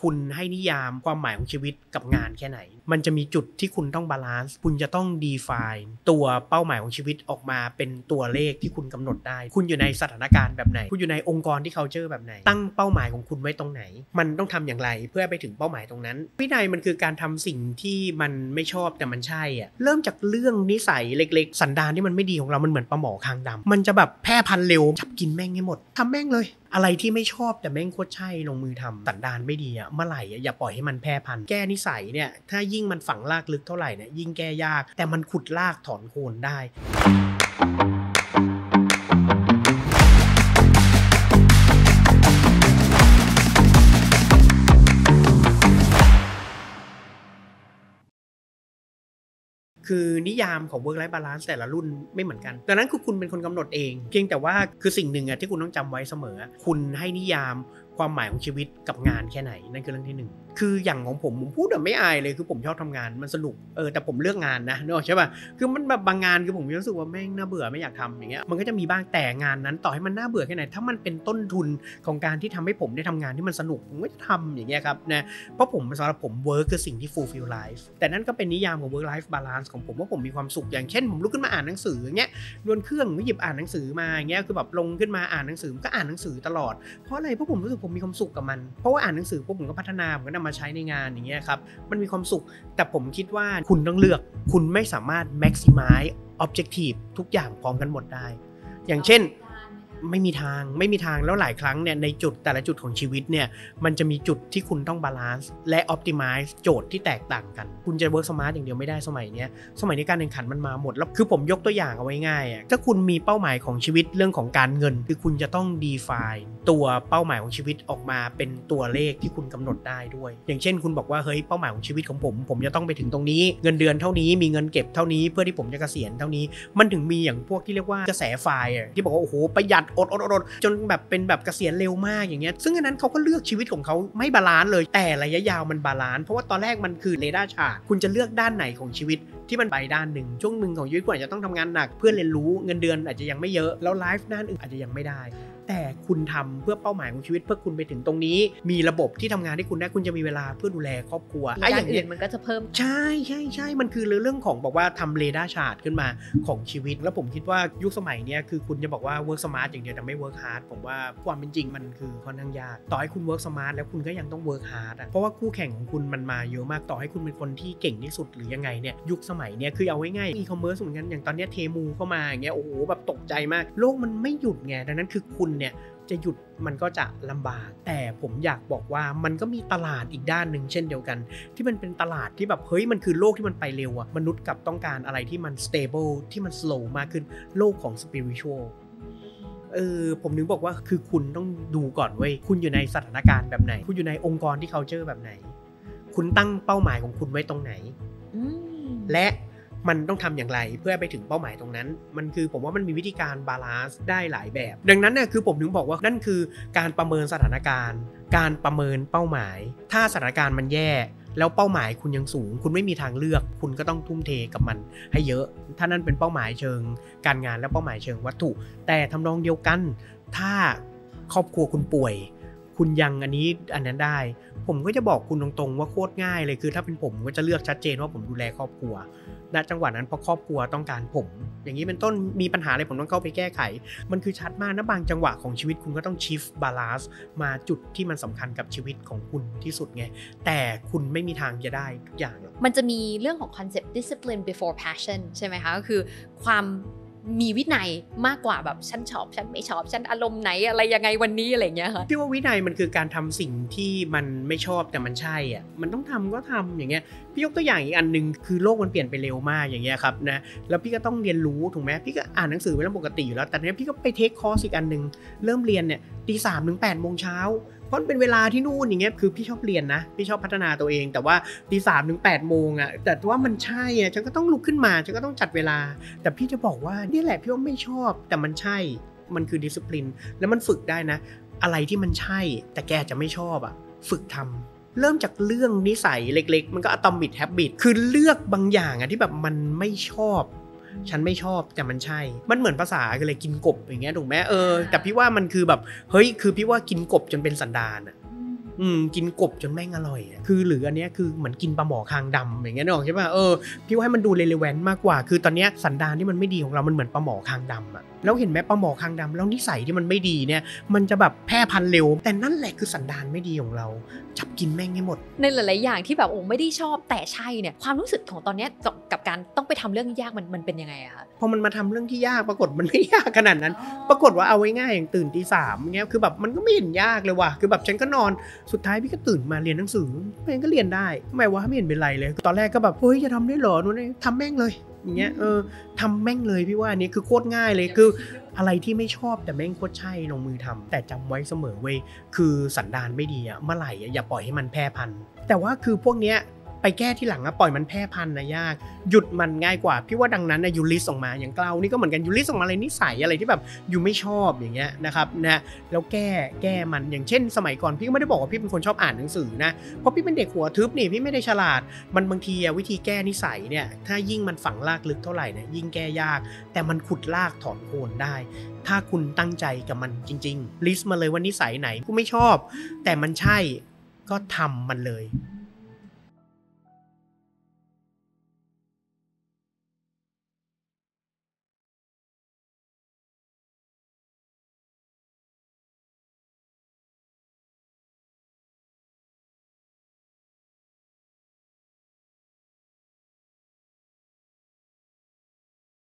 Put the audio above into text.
คุณให้นิยามความหมายของชีวิตกับงานแค่ไหน มันจะมีจุดที่คุณต้อง balance คุณจะต้อง define ตัวเป้าหมายของชีวิตออกมาเป็นตัวเลขที่คุณกำหนดได้ คุณอยู่ในสถานการณ์แบบไหน คุณอยู่ในองค์กรที่เขาเจอแบบไหน ตั้งเป้าหมายของคุณไว้ตรงไหน มันต้องทำอย่างไรเพื่อไปถึงเป้าหมายตรงนั้น วินัยมันคือการทำสิ่งที่มันไม่ชอบแต่มันใช่อะเริ่มจากเรื่องนิสัยเล็ก ๆ สันดานที่มันไม่ดีของเรา มันเหมือนปลาหมอคางดำมันจะแบบแพร่พันธุ์เร็วจับกินแม่งให้หมดทำแม่งเลยอะไรที่ไม่ชอบแต่แม่งโคตรใช่ลงมือทำสันดานไม่ดีอะเมื่อไหร่อะอย่าปล่อยให้มันแพร่พันธุ์แก้นิสัยเนี่ยถ้ายิ่งมันฝังลากลึกเท่าไหร่เนี่ยยิ่งแก้ยาก แต่มันขุดลากถอนโคนได้ คือนิยามของ work life balance แต่ละรุ่นไม่เหมือนกัน ดังนั้นคือคุณเป็นคนกำหนดเอง เพียงแต่ว่าคือสิ่งหนึ่งอะที่คุณต้องจำไว้เสมอ คุณให้นิยาม ความหมายของชีวิตกับงานแค่ไหนนั่นคือเรื่องที่หนึ่งคืออย่างของผมผมพูดแบบไม่อายเลยคือผมชอบทำงานมันสนุกเออแต่ผมเลือกงานนะนึกออกใช่ป่ะคือมันแบบบางงานคือผมรู้สึกว่าแม่งน่าเบื่อไม่อยากทำอย่างเงี้ยมันก็จะมีบ้างแต่งานนั้นต่อให้มันน่าเบื่อแค่ไหน ถ้ามันเป็นต้นทุนของการที่ทำให้ผมได้ทำงานที่มันสนุกผมก็จะทำอย่างเงี้ยครับนะเพราะผมสำหรับผม work คือสิ่งที่ fulfill life แต่นั่นก็เป็นนิยามของ work life balance ของผมว่าผมมีความสุขอย่างเช่น ผมลุกขึ้นมาอ่านหนังสืออย่างเงี้ยดวนเครื่องหยิบอ่านหนังสือมาอย่างเงี้ยคือแบบลงขึ้นมาอ่านหนังสือก็อ่านหนังสือตลอดเพราะอะไรเพราะผมรู้สึกผมมีความสุขกับมัน เพราะว่าอ่านหนังสือปุ๊บผมก็พัฒนาผมก็นำมาใช้ในงานอย่างเงี้ยครับมันมีความสุข แต่ผมคิดว่าคุณต้องเลือก คุณไม่สามารถ maximize objective ทุกอย่างพร้อมกันหมดได้ อย่างเช่น ไม่มีทางไม่มีทางแล้วหลายครั้งเนี่ยในจุดแต่ละจุดของชีวิตเนี่ยมันจะมีจุดที่คุณต้อง balance และ optimize โจทย์ที่แตกต่างกัน คุณจะ work smart อย่างเดียวไม่ได้สมัยเนี้ยสมัยนี้การแข่งขันมันมาหมด แล้วคือผมยกตัวอย่างเอาไว้ง่ายอะถ้าคุณมีเป้าหมายของชีวิตเรื่องของการเงิน คือคุณจะต้อง define ตัวเป้าหมายของชีวิตออกมาเป็นตัวเลขที่คุณกำหนดได้ด้วย อย่างเช่น คุณบอกว่าเฮ้ยเป้าหมายของชีวิตของผม ผมจะต้องไปถึงตรงนี้ เงินเดือนเท่านี้มีเงินเก็บเท่านี้เพื่อที่ผมจะเกษียณเท่านี้ มันถึงมีอย่างพวกที่เรียกว่ากระแส FIRE ที่บอกว่าโอ้โหประหยัดอดอดอดจนแบบเป็นแบบเกษียณเร็วมากอย่างเงี้ยซึ่งอันนั้นเขาก็เลือกชีวิตของเขาไม่ balance เลย แต่ระยะยาวมัน balance เพราะว่าตอนแรกมันคือ radar chart คุณจะเลือกด้านไหนของชีวิตที่มันไปด้านหนึ่งช่วงหนึ่งของชีวิตคุณอาจจะต้องทำงานหนัก เพื่อเรียนรู้เงินเดือนอาจจะยังไม่เยอะแล้ว life ด้านอื่นอาจจะยังไม่ได้ แต่คุณทำเพื่อเป้าหมายของชีวิต เพื่อคุณไปถึงตรงนี้ มีระบบที่ทำงานให้คุณได้คุณจะมีเวลาเพื่อดูแลครอบครัวอีกไอ้ออย่างงอื่เงี้นยมันก็จะเพิ่ม ใช่ใช่ใช่มันคือเรื่องของบอกว่าทำ radar chart ขึ้นมาของชีวิต แล้วผมคิดว่ายุคสมัยเนี้ยคือคุณจะบอกว่า work smart อย่างเดียวแต่ไม่ work hard ผมว่าความเป็นจริงมันคือค่อนข้างยากต่อให้คุณ work smart แล้วคุณก็ยังต้อง work hard อะเพราะว่าคู่แข่งของคุณมันมาเยอะมากต่อให้คุณเป็นคนที่เก่งที่สุดหรือยังไงเนี่ยยุคสมัยเนี้ยคือเอาง่ายๆ e-commerce เหมือนกันอย่างตอนเนี้ย Temu เข้ามาอย่างเงี้ยโอ้โหแบบตกใจมากโลกมันไม่หยุดไงดังนั้นคือคุณเนี่ยจะหยุดมันก็จะลำบาก แต่ผมอยากบอกว่ามันก็มีตลาดอีกด้านหนึ่งเช่นเดียวกัน ที่มันเป็นตลาดที่แบบเฮ้ยมันคือโลกที่มันไปเร็วอะมนุษย์กับต้องการอะไรที่มัน stable ที่มัน slow มากขึ้นโลกของ spiritual เออผมนึกบอกว่าคือคุณต้องดูก่อนเว้ยคุณอยู่ในสถานการณ์แบบไหน คุณอยู่ในองค์กรที่เขาเจอแบบไหน คุณตั้งเป้าหมายของคุณไว้ตรงไหนอืมและ มันต้องทำอย่างไรเพื่อไปถึงเป้าหมายตรงนั้น มันคือผมว่ามันมีวิธีการ balance ได้หลายแบบ ดังนั้นเนี่ยคือผมถึงบอกว่านั่นคือการประเมินสถานการณ์ การประเมินเป้าหมาย ถ้าสถานการณ์มันแย่แล้วเป้าหมายคุณยังสูง คุณไม่มีทางเลือก คุณก็ต้องทุ่มเทกับมันให้เยอะ ถ้านั่นเป็นเป้าหมายเชิง การงานและเป้าหมายเชิงวัตถุ แต่ทำนองเดียวกัน ถ้าครอบครัวคุณป่วย คุณยังอันนี้อันนั้นได้ ผมก็จะบอกคุณตรงๆ ว่าโคตรง่ายเลยคือ ถ้าเป็นผมก็จะเลือกชัดเจนว่าผมดูแลครอบครัวณจังหวะนั้นเพราะครอบครัวต้องการผม อย่างนี้เป็นต้นมีปัญหาอะไรผมต้องเข้าไปแก้ไข มันคือชัดมากนะบางจังหวะของชีวิตคุณก็ต้อง shift balance มาจุดที่มันสำคัญกับชีวิตของคุณที่สุดไง แต่คุณไม่มีทางจะได้ทุกอย่างหรอกมันจะมีเรื่องของ concept discipline before passion ใช่ไหมคะก็คือความ มีวินัยมากกว่าแบบฉันชอบฉันไม่ชอบฉันอารมณ์ไหนอะไรยังไงวันนี้อะไรเงี้ยค่ะพี่ว่าวินัยมันคือการทำสิ่งที่มันไม่ชอบแต่มันใช่อะมันต้องทำก็ทำอย่างเงี้ยพี่ยกตัวอย่างอีกอันหนึ่งคือโลกมันเปลี่ยนไปเร็วมากอย่างเงี้ยครับนะแล้วพี่ก็ต้องเรียนรู้ถูกไหมพี่ก็อ่านหนังสือเป็นเรื่องปกติอยู่แล้วแต่เนี้ยพี่ก็ไปเทคคอร์สอีกอันหนึ่งเริ่มเรียนเนี่ยตีสามถึงแปดโมงเช้า เพราะเป็นเวลาที่นู่นอย่างเงี้ยคือพี่ชอบเรียนนะพี่ชอบพัฒนาตัวเอง แต่ว่าตีสามถึงแปดโมงอะแต่ว่ามันใช่อะฉันก็ต้องลุกขึ้นมาฉันก็ต้องจัดเวลา แต่พี่จะบอกว่านี่แหละพี่ว่าไม่ชอบแต่มันใช่มันคือดิส c ปลินแล้วมันฝึกได้นะ อะไรที่มันใช่ แต่แกจะไม่ชอบอะฝึกทำเริ่มจากเรื่องนิสัยเล็ก ๆ มันก็อะตอมิ h แฮบบิตคือเลือกบางอย่างอะที่แบบมันไม่ชอบ ฉันไม่ชอบแต่มันใช่ มันเหมือนภาษาคืออะไรกินกบอย่างเงี้ยถูกไหมเออแต่พี่ว่ามันคือแบบเฮ้ยคือพี่ว่ากินกบจนเป็นสันดานอะอืมกินกบจนแม่งอร่อยอะคือหรืออันเนี้ยคือเหมือนกินปลาหมอคางดำอย่างเงี้ยนึกออกใช่ป่ะเออพี่ว่าให้มันดูเรเลแวนต์มากกว่า คือตอนเนี้ยสันดานที่มันไม่ดีของเรา มันเหมือนปลาหมอคางดำอะแล้วเห็นไหมปลาหมอคางดำแล้วนิสัยที่มันไม่ดีเนี่ย มันจะแบบแพร่พันธุ์เร็ว แต่นั่นแหละคือสันดานไม่ดีของเรา จับกินแม่งให้หมด ในหลาย ๆ อย่างที่แบบโอ้ไม่ได้ชอบแต่ใช่เนี่ยความรู้สึกของตอนเนี้ยกับกับการต้องไปทำเรื่องยากมันมันเป็นยังไงอะคะพอมันมาทำเรื่องที่ยากปรากฏมันไม่ยากขนาดนั้น ปรากฏว่าเอาไว้ง่ายอย่างตื่นตีสามเงี้ยคือแบบมันก็ไม่เห็นยากเลยว่ะคือแบบฉันก็นอนสุดท้ายพี่ก็ตื่นมาเรียนหนังสือเองก็เรียนได้ทำไมวะไม่เห็นเป็นไรเลย ตอนแรกก็แบบเฮ้ยจะทำได้เหรอนู่นนี่ทำแม่งเลย อย่างเงี้ยเออทำแม่งเลยพี่ว่าอันนี้คือโคตรง่ายเลยคืออะไรที่ไม่ชอบแต่แม่งโคตรใช่ลงมือทำแต่จำไว้เสมอเว้ยคือสันดานไม่ดีอะเมื่อไหร่อะอย่าปล่อยให้มันแพร่พันธุ์แต่ว่าคือพวกเนี้ย ไปแก้ที่หลังอะปล่อยมันแพร่พันธุ์นะยาก หยุดมันง่ายกว่า พี่ว่าดังนั้นนะยูลิสออกมาอย่างเกลานี่ก็เหมือนกันยูลิสออกมาอะไรนิสัยอะไรที่แบบยูไม่ชอบอย่างเงี้ยนะครับนะแล้วแก้แก้มันอย่างเช่น สมัยก่อนพี่ก็ไม่ได้บอกว่าพี่เป็นคนชอบอ่านหนังสือนะเพราะพี่เป็นเด็กหัวทึบนี่พี่ไม่ได้ฉลาด มันบางทีวิธีแก้นิสัยเนี่ยถ้ายิ่งมันฝังลากลึกเท่าไหร่เนี่ยยิ่งแก้ยาก แต่มันขุดลากถอนโคนได้ ถ้าคุณตั้งใจกับมันจริง ๆ ลิสต์มาเลยว่านิสัยไหนกูไม่ชอบ แต่มันใช่ก็ทำมันเลย